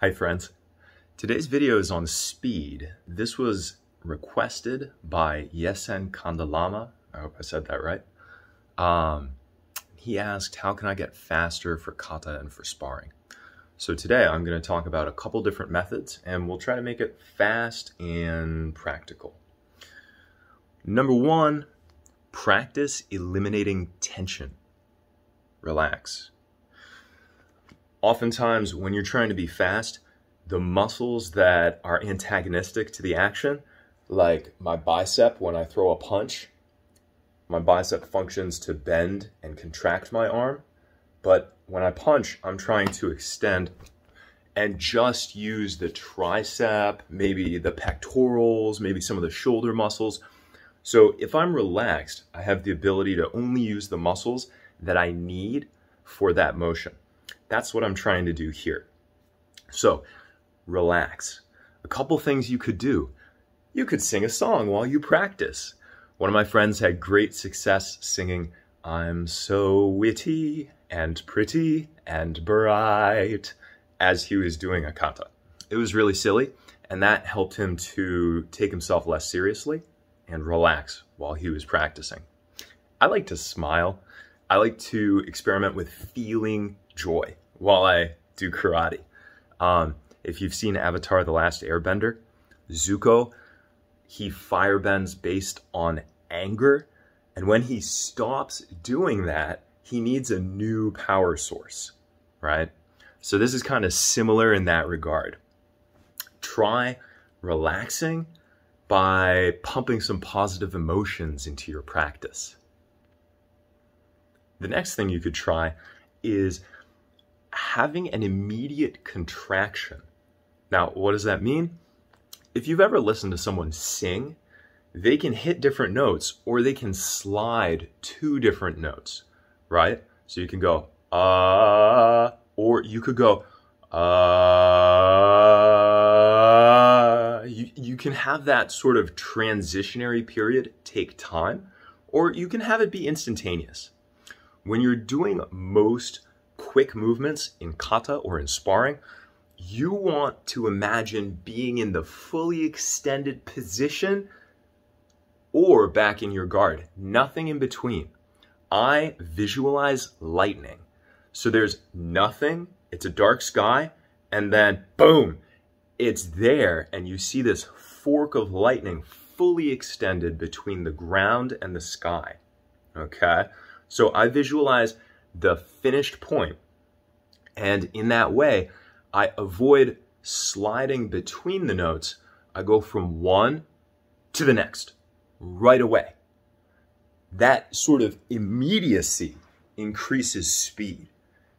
Hi friends. Today's video is on speed. This was requested by Yesen Kandalama. I hope I said that right. Um, he asked, how can I get faster for kata and for sparring? So today I'm going to talk about a couple different methods and we'll try to make it fast and practical. Number one, practice eliminating tension. Relax. Oftentimes, when you're trying to be fast, the muscles that are antagonistic to the action, like my bicep when I throw a punch, my bicep functions to bend and contract my arm. But when I punch, I'm trying to extend and just use the tricep, maybe the pectorals, maybe some of the shoulder muscles. So if I'm relaxed, I have the ability to only use the muscles that I need for that motion. That's what I'm trying to do here. So relax. A couple things you could do. You could sing a song while you practice. One of my friends had great success singing, I'm so witty and pretty and bright, as he was doing a kata. It was really silly, and that helped him to take himself less seriously and relax while he was practicing. I like to smile. I like to experiment with feeling joy while I do karate. Um, if you've seen Avatar The Last Airbender, Zuko, he firebends based on anger. And when he stops doing that, he needs a new power source, right? So this is kind of similar in that regard. Try relaxing by pumping some positive emotions into your practice. The next thing you could try is having an immediate contraction. Now, what does that mean? If you've ever listened to someone sing, they can hit different notes or they can slide two different notes, right? So you can go, ah, uh, or you could go, ah. Uh, you, you can have that sort of transitionary period take time, or you can have it be instantaneous. When you're doing most quick movements in kata or in sparring, you want to imagine being in the fully extended position or back in your guard, nothing in between. I visualize lightning. So there's nothing, it's a dark sky, and then boom, it's there, and you see this fork of lightning fully extended between the ground and the sky. Okay? So I visualize the finished point, and in that way, I avoid sliding between the notes. I go from one to the next right away. That sort of immediacy increases speed.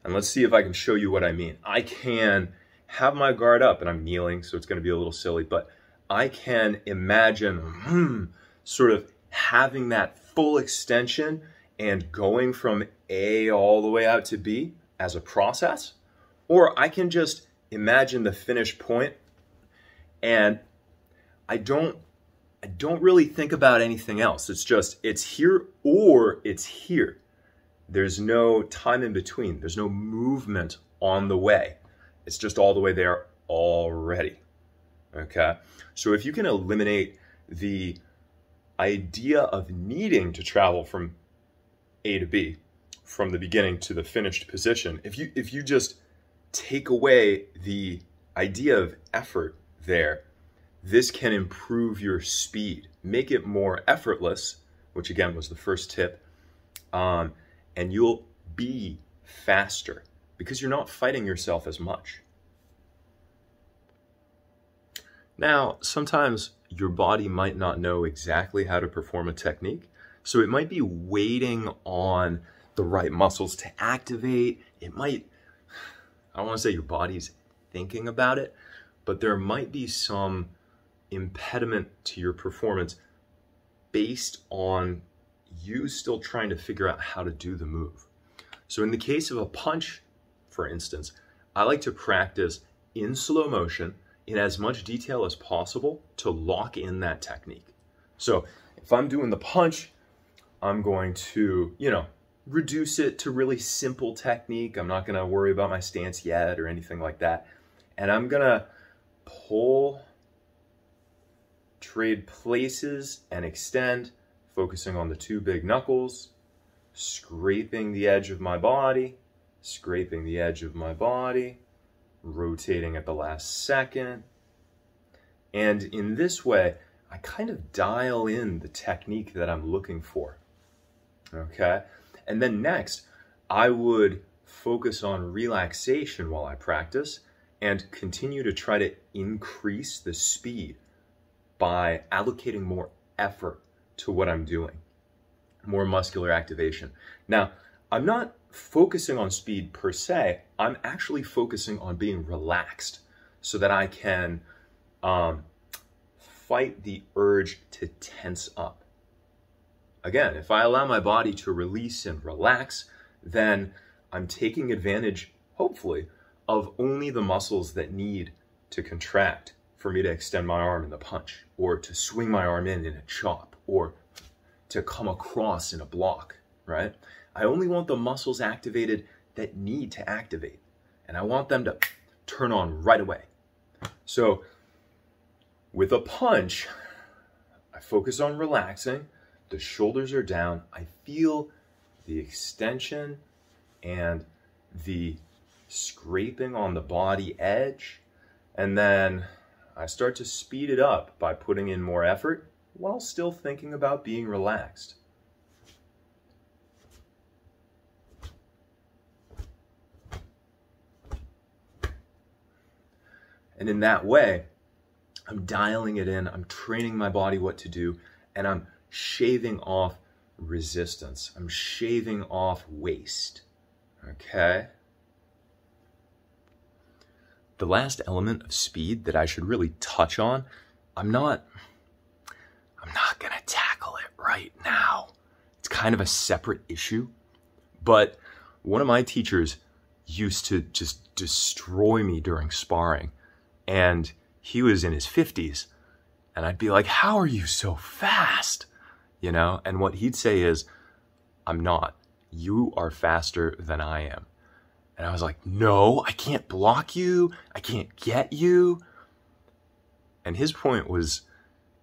And let's see if I can show you what I mean. I can have my guard up and I'm kneeling, so it's going to be a little silly, but I can imagine hmm, sort of having that full extension and going from A all the way out to B as a process. Or I can just imagine the finished point and I don't I don't really think about anything else. It's just it's here or it's here. There's no time in between. There's no movement on the way. It's just all the way there already. Okay? So if you can eliminate the idea of needing to travel from A to B from the beginning to the finished position, if you if you just take away the idea of effort there, this can improve your speed, make it more effortless, which again was the first tip, um, and you'll be faster because you're not fighting yourself as much. Now, sometimes your body might not know exactly how to perform a technique, so it might be waiting on the right muscles to activate. It might I don't want to say your body's thinking about it, but there might be some impediment to your performance based on you still trying to figure out how to do the move. So in the case of a punch, for instance, I like to practice in slow motion in as much detail as possible to lock in that technique. So if I'm doing the punch, I'm going to, you know, reduce it to really simple technique. I'm not going to worry about my stance yet or anything like that. And I'm gonna pull, trade places, and extend, focusing on the two big knuckles, scraping the edge of my body, scraping the edge of my body, rotating at the last second. And in this way, I kind of dial in the technique that I'm looking for. Okay? And then next, I would focus on relaxation while I practice and continue to try to increase the speed by allocating more effort to what I'm doing, more muscular activation. Now, I'm not focusing on speed per se, I'm actually focusing on being relaxed so that I can um, fight the urge to tense up. Again, if I allow my body to release and relax, then I'm taking advantage, hopefully, of only the muscles that need to contract for me to extend my arm in the punch, or to swing my arm in in a chop, or to come across in a block, right? I only want the muscles activated that need to activate. And I want them to turn on right away. So with a punch, I focus on relaxing. The shoulders are down. I feel the extension and the scraping on the body edge. And then I start to speed it up by putting in more effort while still thinking about being relaxed. And in that way, I'm dialing it in, I'm training my body what to do, and I'm shaving off resistance. I'm shaving off waste. Okay? The last element of speed that I should really touch on, I'm not I'm not going to tackle it right now. It's kind of a separate issue, but one of my teachers used to just destroy me during sparring and he was in his 50s and I'd be like, "How are you so fast?" You know? And what he'd say is, "I'm not. You are faster than I am." And I was like, "No, I can't block you. I can't get you." And his point was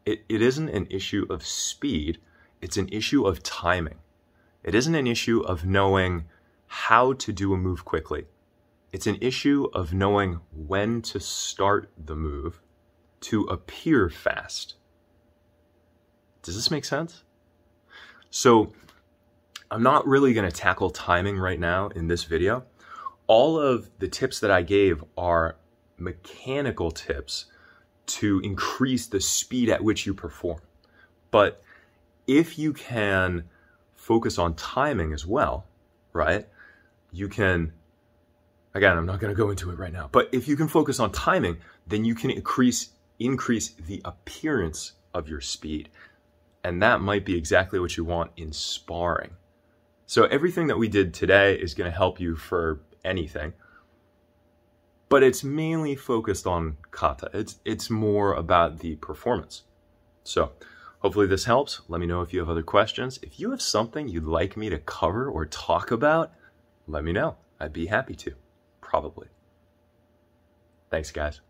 it, it isn't an issue of speed, it's an issue of timing. It isn't an issue of knowing how to do a move quickly. It's an issue of knowing when to start the move to appear fast. Does this make sense? So I'm not really going to tackle timing right now in this video. All of the tips that I gave are mechanical tips to increase the speed at which you perform. But if you can focus on timing as well, right, you can Again, I'm not going to go into it right now, but if you can focus on timing, then you can increase increase the appearance of your speed. And that might be exactly what you want in sparring. So everything that we did today is going to help you for anything. But it's mainly focused on kata. It's it's more about the performance. So, hopefully this helps. Let me know if you have other questions. If you have something you'd like me to cover or talk about, let me know. I'd be happy to. Probably. Thanks, guys.